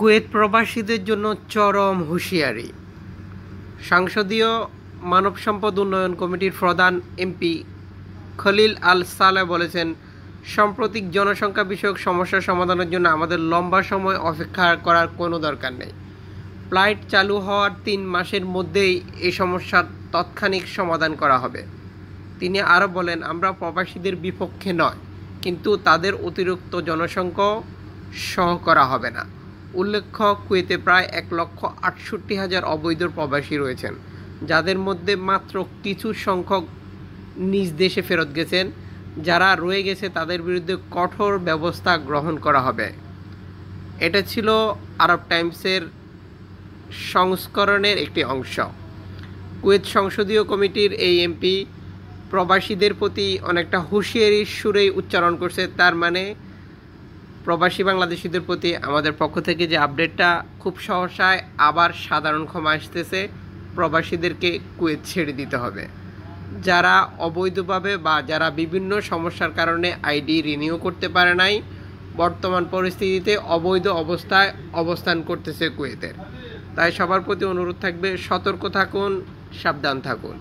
Kuwait প্রবাসীদের জন্য চরম হুঁশিয়ারি। সংসদীয় মানব সম্পদ উন্নয়ন কমিটির প্রধান এমপি খলিল আল সালে বলেছেন, সাম্প্রতিক জনসংখ্যা বিষয়ক সমস্যা সমাধানের জন্য আমাদের লম্বা সময় অপেক্ষা করার কোনো দরকার নেই। ফ্লাইট চালু হওয়ার তিন মাসের মধ্যেই এই সমস্যার তাৎক্ষণিক সমাধান করা হবে। তিনি আরও বলেন, আমরা প্রবাসীদের বিপক্ষে নয়, কিন্তু তাদের অতিরিক্ত জনসংখ্যা সহ করা হবে না। উল্লেখ্য, কুয়েতে প্রায় এক লক্ষ আটষট্টি হাজার অবৈধ প্রবাসী রয়েছেন, যাদের মধ্যে মাত্র কিছু সংখ্যক নিজ দেশে ফেরত গেছেন। যারা রয়ে গেছে, তাদের বিরুদ্ধে কঠোর ব্যবস্থা গ্রহণ করা হবে। এটা ছিল আরব টাইমসের সংস্করণের একটি অংশ। কুয়েত সংসদীয় কমিটির এই এমপি প্রবাসীদের প্রতি অনেকটা হুঁশিয়ারির সুরেই উচ্চারণ করছে, তার মানে প্রবাসী বাংলাদেশিদের প্রতি আমাদের পক্ষ থেকে যে আপডেটটা খুব সহসায় আবার সাধারণ ক্ষমা আসতেছে, প্রবাসীদেরকে কুয়েত ছেড়ে দিতে হবে। যারা অবৈধভাবে বা যারা বিভিন্ন সমস্যার কারণে আইডি রিনিউ করতে পারে নাই, বর্তমান পরিস্থিতিতে অবৈধ অবস্থায় অবস্থান করতেছে কুয়েতের। তাই সবার প্রতি অনুরোধ থাকবে, সতর্ক থাকুন, সাবধান থাকুন।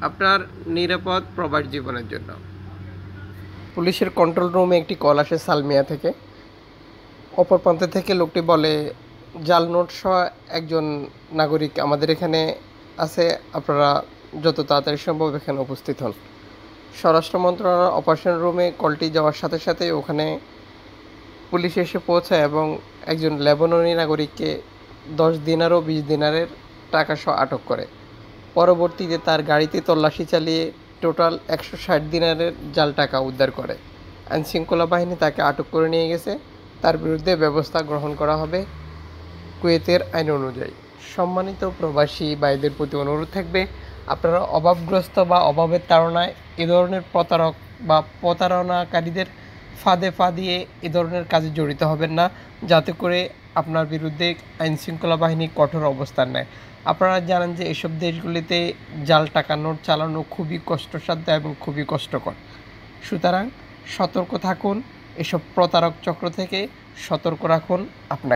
আপনার নিরাপদ প্রবাস জীবনের জন্য। পুলিশের কন্ট্রোল রুমে একটি কল আসে সালমিয়া থেকে। অপর প্রান্ত থেকে লোকটি বলে, জাল নোট সহ একজন নাগরিক আমাদের এখানে আছে, আপনারা যত তাড়াতাড়ি সম্ভব এখানে উপস্থিত হন। স্বরাষ্ট্র মন্ত্রণালয়ের অপারেশন রুমে কলটি যাওয়ার সাথে সাথে ওখানে পুলিশ এসে পৌঁছায় এবং একজন লেবাননি নাগরিককে দশ দিনার ও বিশ দিনারের টাকা সহ আটক করে। পরবর্তীতে তার গাড়িতে তল্লাশি চালিয়ে টোটাল একশো ষাট দিনারের জাল টাকা উদ্ধার করে। আইনশৃঙ্খলা বাহিনী তাকে আটক করে নিয়ে গেছে। তার বিরুদ্ধে ব্যবস্থা গ্রহণ করা হবে কুয়েতের আইন অনুযায়ী। সম্মানিত প্রবাসী ভাইদের প্রতি অনুরোধ থাকবে, আপনারা অভাবগ্রস্ত বা অভাবের তাড়নায় এ ধরনের প্রতারক বা প্রতারণাকারীদের ফাঁদে ফা দিয়ে এ ধরনের কাজে জড়িত হবেন না, যাতে করে আপনার বিরুদ্ধে আইন শৃঙ্খলা বাহিনী কঠোর অবস্থান নেয়। আপনারা জানেন যে এসব দেশগুলিতে জাল টাকা নোট চালানো খুবই কষ্টসাধ্য এবং খুবই কষ্টকর। সুতরাং সতর্ক থাকুন এসব প্রতারক চক্র থেকে সতর্ক রাখুন আপনার